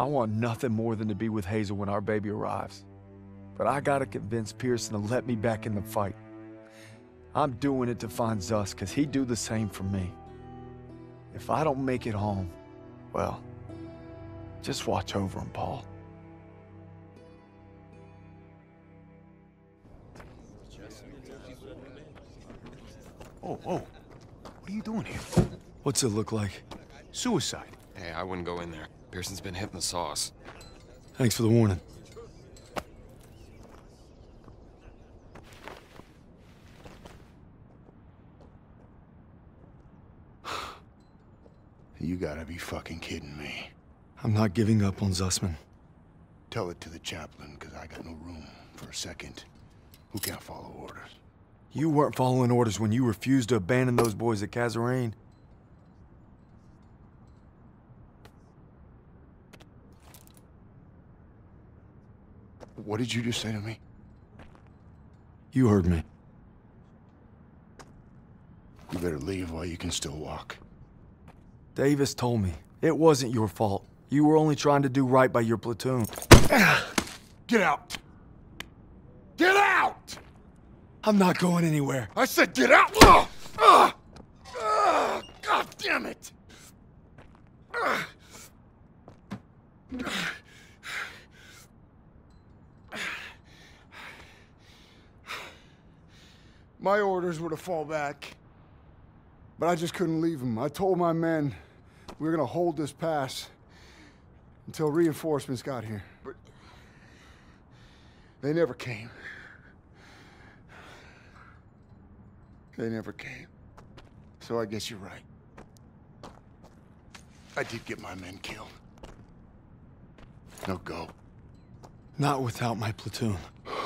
I want nothing more than to be with Hazel when our baby arrives. But I gotta convince Pierson to let me back in the fight. I'm doing it to find Zuss, because he'd do the same for me. If I don't make it home, well, just watch over him, Paul. Oh, oh. What are you doing here? What's it look like? Suicide. Hey, I wouldn't go in there. Pierson's been hitting the sauce. Thanks for the warning. You gotta be fucking kidding me. I'm not giving up on Zussman. Tell it to the chaplain, because I got no room for a second. Who can't follow orders? You weren't following orders when you refused to abandon those boys at Kasserine. What did you just say to me? You heard me. You better leave while you can still walk. Davis told me. It wasn't your fault. You were only trying to do right by your platoon. Get out! Get out! I'm not going anywhere. I said get out! Ugh! Ugh! Ugh! God damn it! Ugh! My orders were to fall back. But I just couldn't leave them. I told my men we were gonna hold this pass until reinforcements got here. But they never came. They never came. So I guess you're right. I did get my men killed. Now go. Not without my platoon.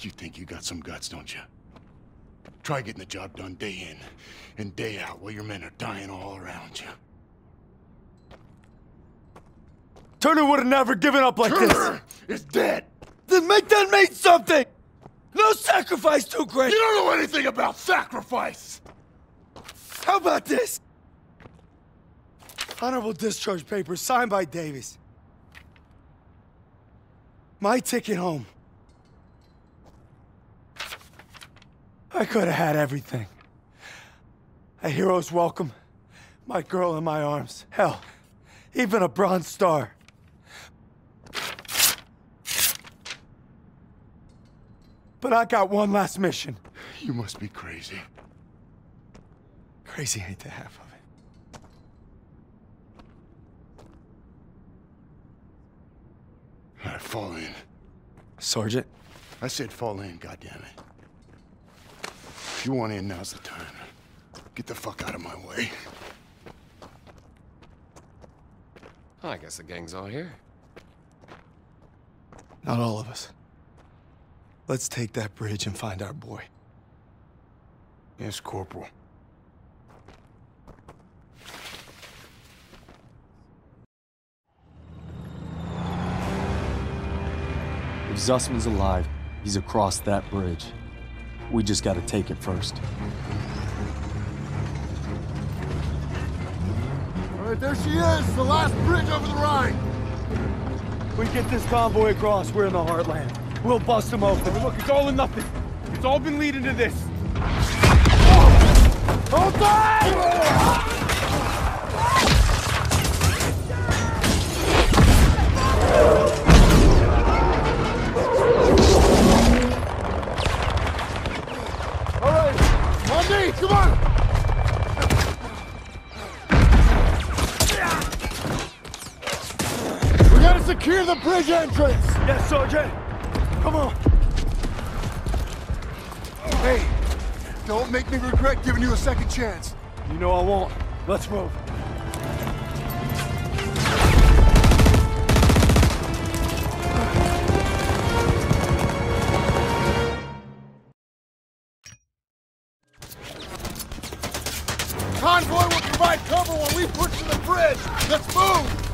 You think you got some guts, don't you? Try getting the job done day in and day out while your men are dying all around you. Turner would have never given up like this. Turner is dead! Then make that mean something! No sacrifice too great! You don't know anything about sacrifice! How about this? Honorable discharge papers signed by Davis. My ticket home. I could have had everything. A hero's welcome, my girl in my arms, hell, even a Bronze Star. But I got one last mission. You must be crazy. Crazy ain't the half of it. All right, fall in. Sergeant, I said fall in, goddammit. If you want in, now's the time. Get the fuck out of my way. I guess the gang's all here. not all of us. Let's take that bridge and find our boy. Yes, Corporal. If Zussman's alive, he's across that bridge. We just gotta take it first. All right, there she is, the last bridge over the Rhine. We get this convoy across, we're in the heartland. We'll bust them open. Look, it's all or nothing. It's all been leading to this. Hold on! All come on! We gotta secure the bridge entrance! Yes, Sergeant! Come on! Hey, don't make me regret giving you a second chance. You know I won't. Let's move. Convoy will provide cover while we push to the bridge. Let's move!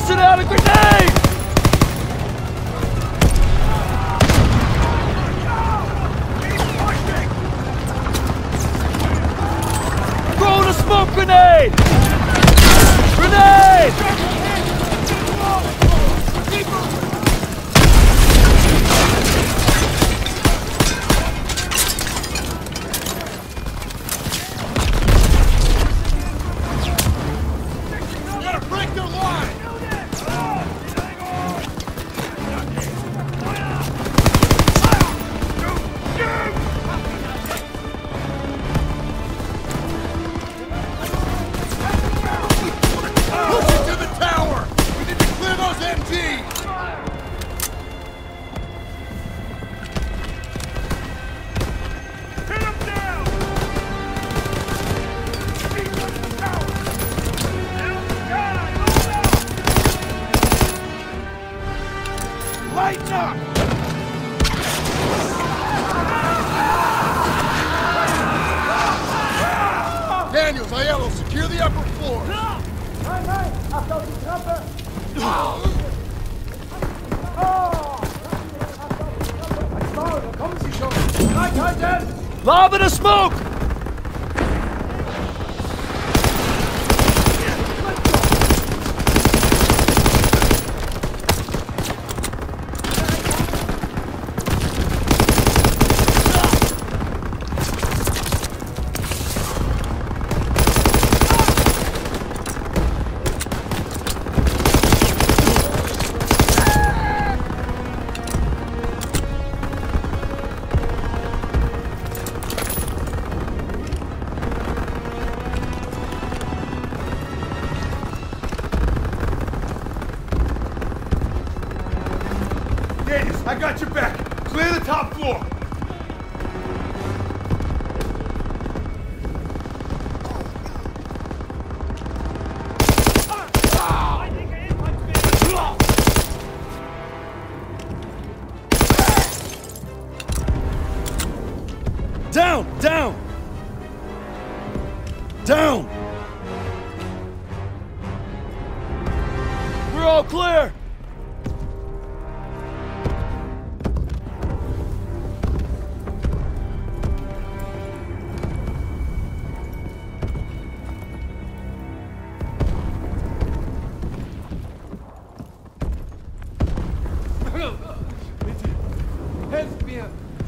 Tossing out a grenade!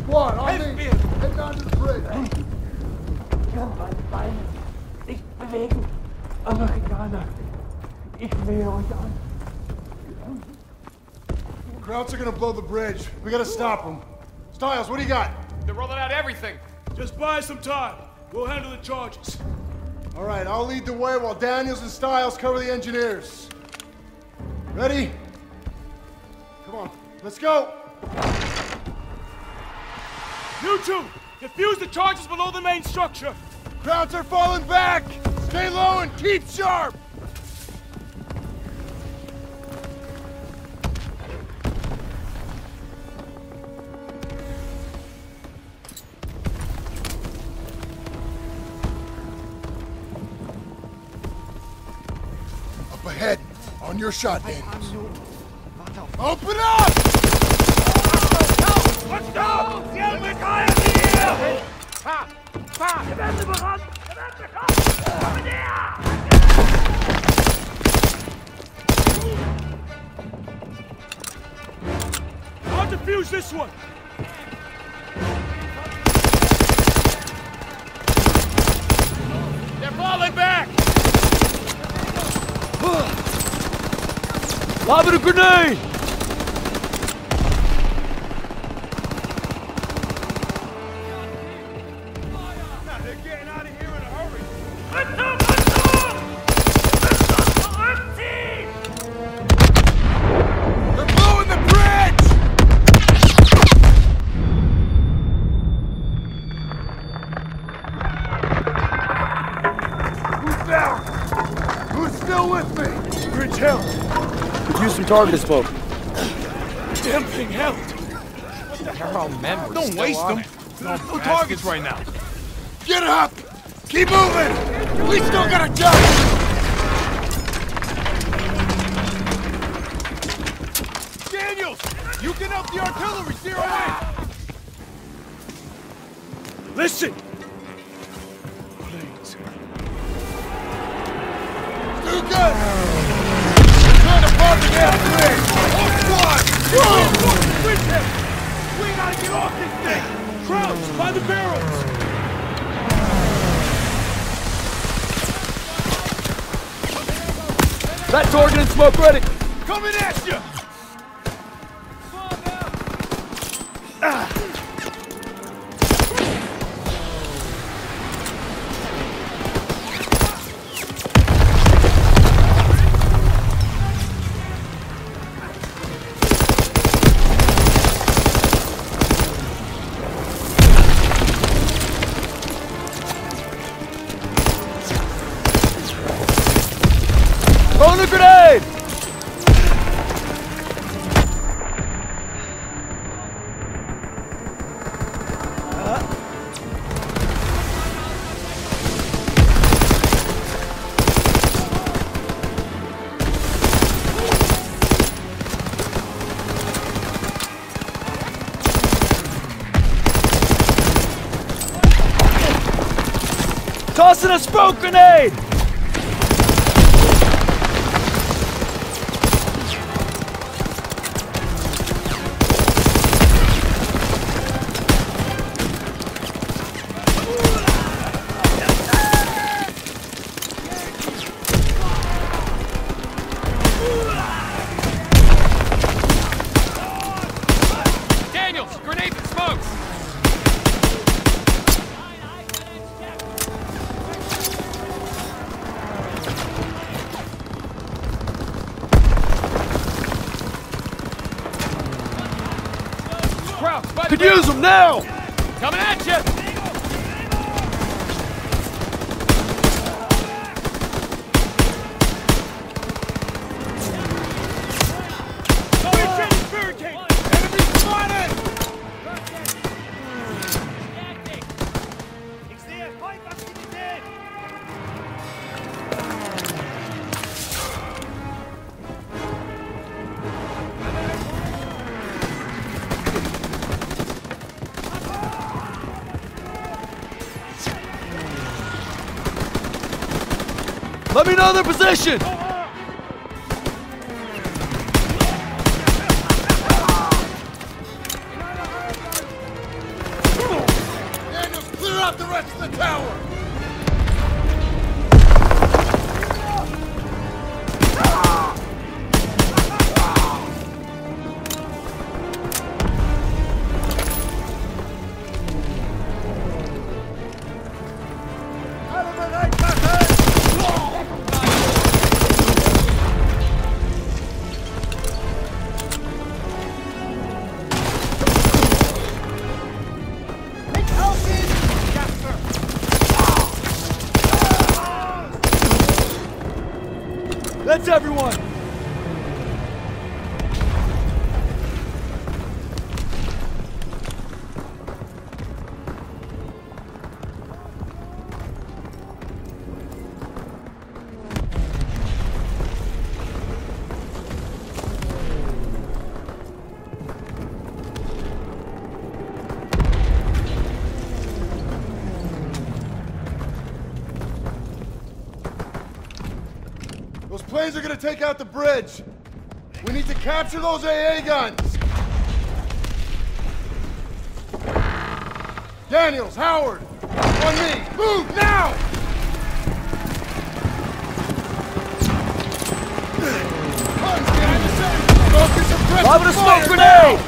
Squad, on me. Head down to the bridge. Nicht bewegen. Amerikaner. Ich flehe euch an. Krauts are gonna blow the bridge. We gotta stop them. Stiles, what do you got? They're rolling out everything. Just buy some time. We'll handle the charges. All right, I'll lead the way while Daniels and Stiles cover the engineers. Ready? Come on, let's go. You two, defuse the charges below the main structure. Krauts are falling back. Stay low and keep sharp. Up ahead, on your shot, Daniels. Open up! This one! They're falling back. Lob in a grenade! Could use some. Damn thing held! They're all men. Don't waste them! No, no targets right now! Get up! Keep moving! We still got a job! Daniels! You can help the artillery zero in! Listen! Do good! That's organ and smoke ready! Coming at you! A smoke grenade! Let me know their position! Planes are gonna take out the bridge! We need to capture those AA guns! Daniels, Howard! On me! Move, now! Guns behind the center! Focus and press Lobbing a smoke grenade!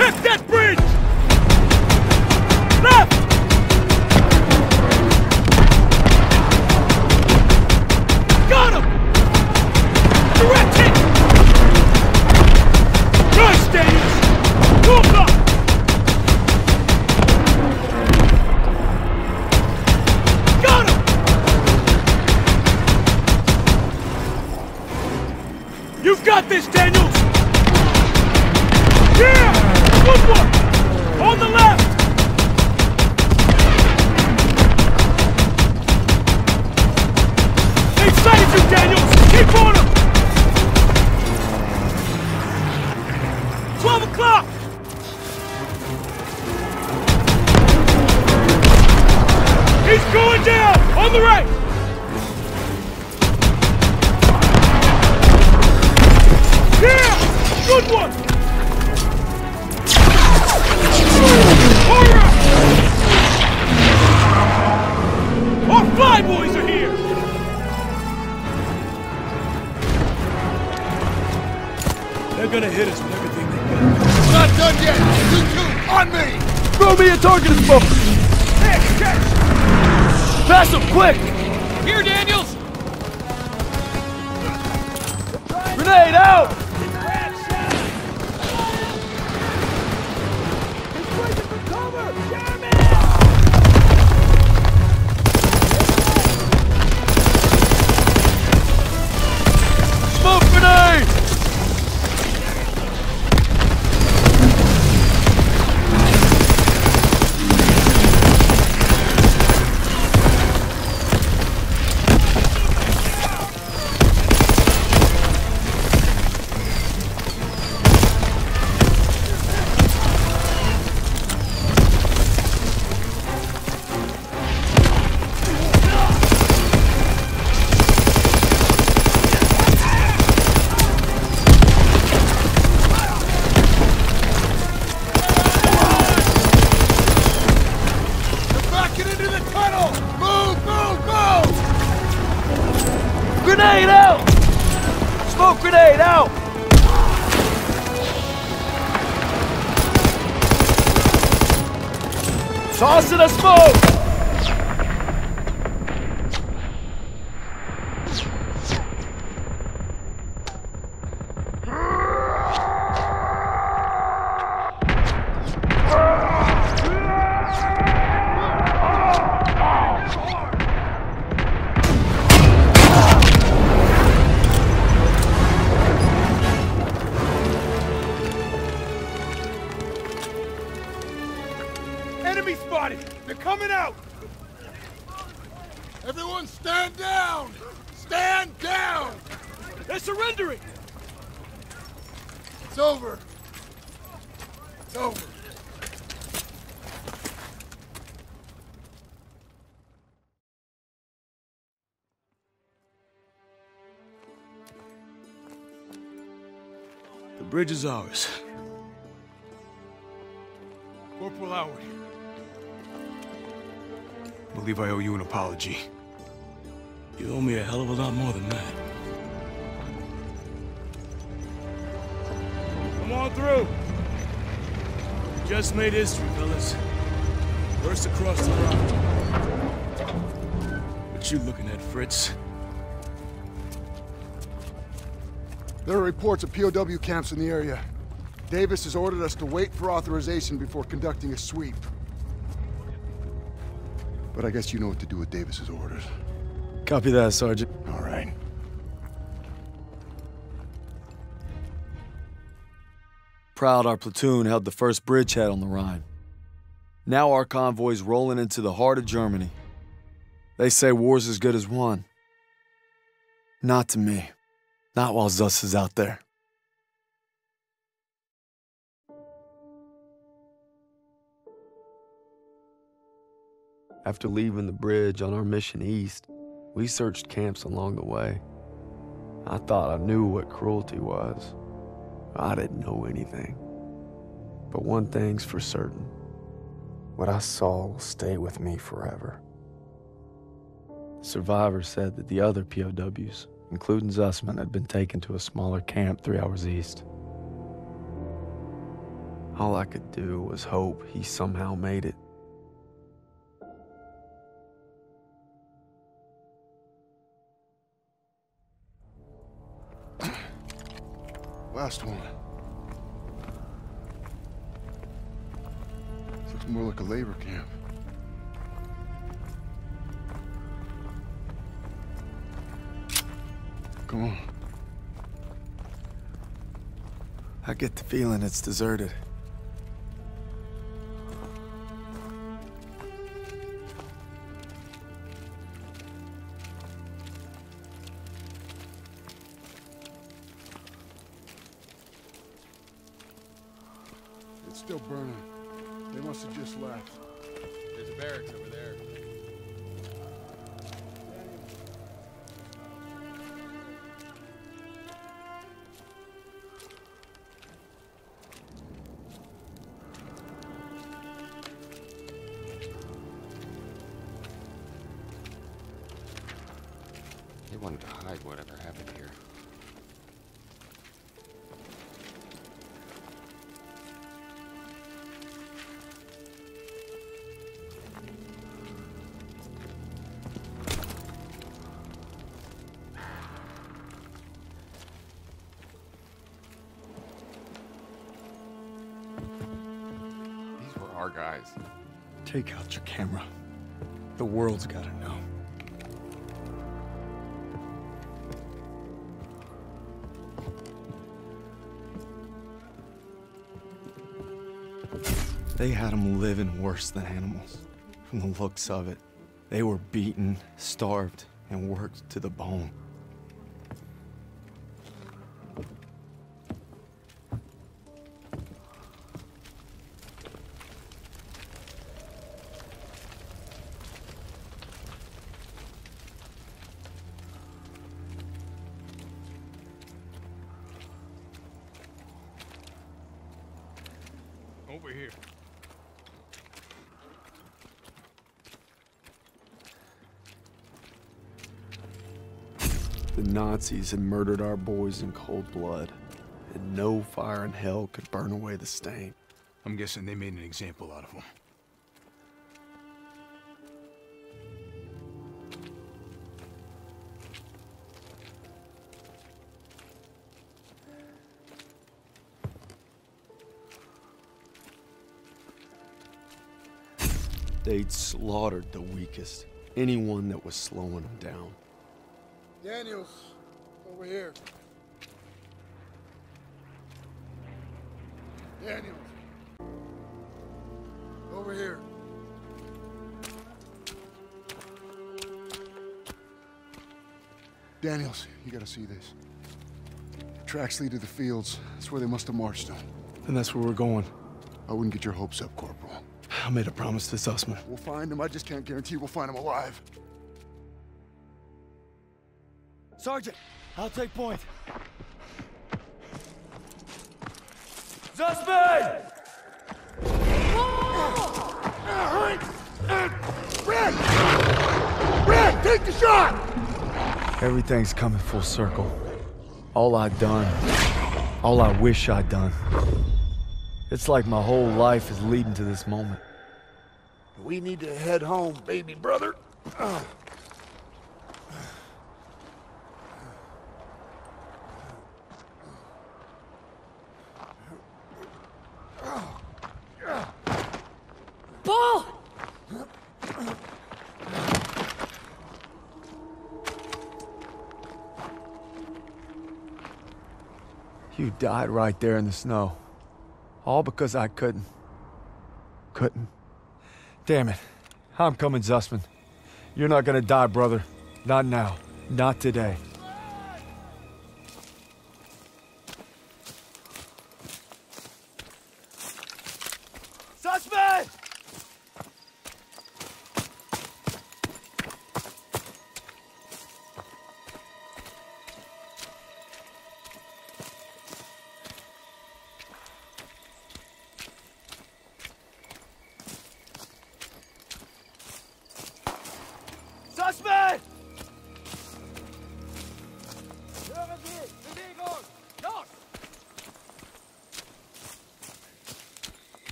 Check that bridge! Good one! Our fly boys are here! They're gonna hit us with everything they got. Not done yet! You two, on me! Throw me a target smoke! Catch, catch! Pass him, quick! Here, Daniels! Grenade out! Smoke bridge is ours. Corporal Howard. I believe I owe you an apology. You owe me a hell of a lot more than that. Come on through. We just made history, fellas. First across the rock. What you looking at, Fritz? There are reports of POW camps in the area. Davis has ordered us to wait for authorization before conducting a sweep. But I guess you know what to do with Davis's orders. Copy that, Sergeant. All right. Proud our platoon held the first bridgehead on the Rhine. Now our convoy's rolling into the heart of Germany. They say war's as good as won. Not to me. Not while Zuss is out there. After leaving the bridge on our mission east, we searched camps along the way. I thought I knew what cruelty was. I didn't know anything. But one thing's for certain what I saw will stay with me forever. The Survivors said that the other POWs, including Zussman, had been taken to a smaller camp three hours east. All I could do was hope he somehow made it. Last one. This looks more like a labor camp. Come on. I get the feeling it's deserted. It's still burning. They must have just left. There's a barracks over there. Take out your camera. The world's gotta know. They had them living worse than animals. From the looks of it, they were beaten, starved, and worked to the bone. Nazis had murdered our boys in cold blood, and no fire in hell could burn away the stain. I'm guessing they made an example out of them. They'd slaughtered the weakest, anyone that was slowing them down. Daniels, over here. Daniels. Over here. Daniels, you gotta see this. The Tracks lead to the fields. That's where they must have marched them. And that's where we're going. I wouldn't get your hopes up, Corporal. I made a promise to Zussman. We'll find him. I just can't guarantee we'll find him alive. Sergeant, I'll take point. Zussman! Red! Red, take the shot! Everything's coming full circle. All I've done, all I wish I'd done. It's like my whole life is leading to this moment. We need to head home, baby brother. Paul! You died right there in the snow. All because I couldn't. Couldn't. Damn it. I'm coming, Zussman. You're not gonna die, brother. Not now. Not today.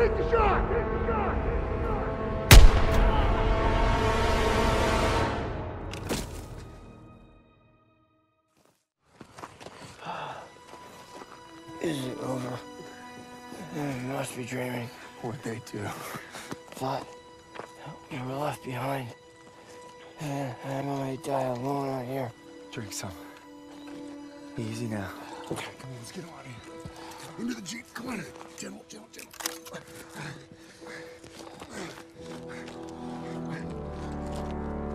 Take the shot! Take the shot! Is it over? You must be dreaming. What'd they do? Thought we were left behind. And I might die alone out here. Drink some. Easy now. Okay, come on, let's get out of here. Into the Jeep, come on. General, General, General.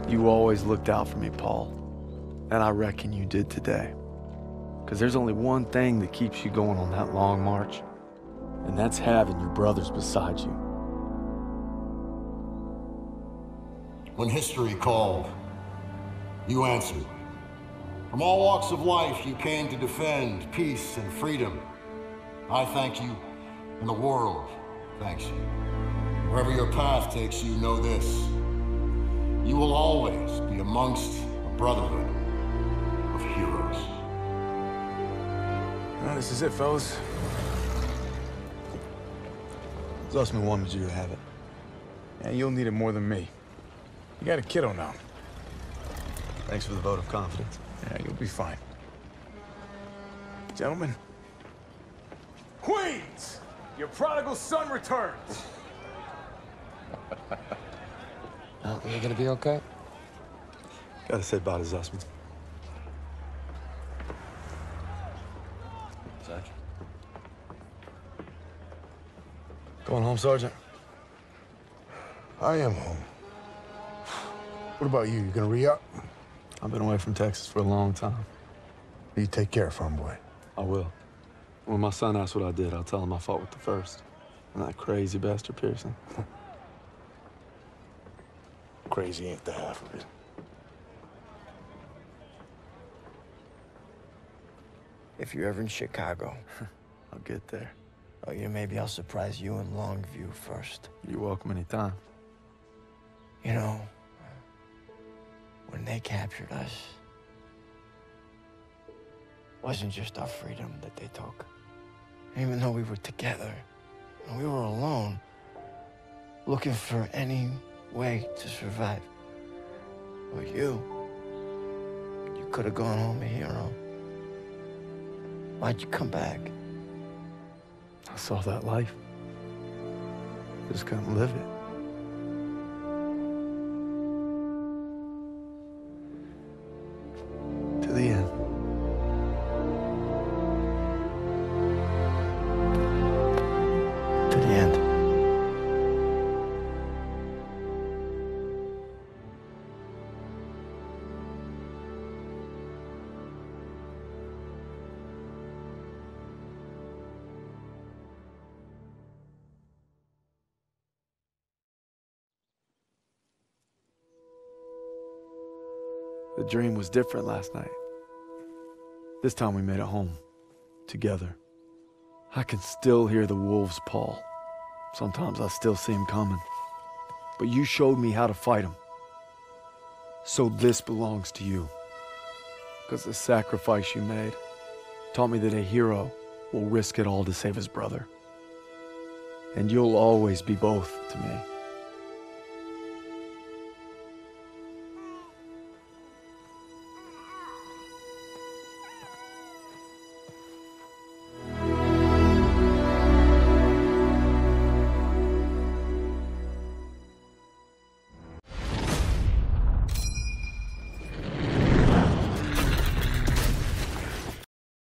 You always looked out for me, Paul. And I reckon you did today. Because there's only one thing that keeps you going on that long march, and that's having your brothers beside you. When history called, you answered. From all walks of life, you came to defend peace and freedom. I thank you, and the world thanks you. Wherever your path takes you, know this. You will always be amongst a brotherhood of heroes. Well, this is it, fellas. Zussman wanted you to have it. And you'll need it more than me. You got a kiddo now. Thanks for the vote of confidence. Yeah, you'll be fine. Gentlemen. Queens! Your prodigal son returns! Oh, you gonna be okay? Gotta say bye to Zussman. Sergeant. Going home, Sergeant? I am home. What about you? You gonna re-up? I've been away from Texas for a long time. You take care, farm boy. I will. When my son asks what I did, I'll tell him I fought with the first. And that crazy bastard Pierson. Crazy ain't the half of it. If you're ever in Chicago, I'll get there. oh yeah, maybe I'll surprise you in Longview first. You're welcome anytime. You know, when they captured us, wasn't just our freedom that they took. Even though we were together, and we were alone, looking for any way to survive. But you, you could have gone home a hero. Why'd you come back? I saw that life. Just couldn't live it. The dream was different last night. This time we made it home. Together. I can still hear the wolves, Paul. Sometimes I still see them coming. But you showed me how to fight them. So this belongs to you. Because the sacrifice you made taught me that a hero will risk it all to save his brother. And you'll always be both to me.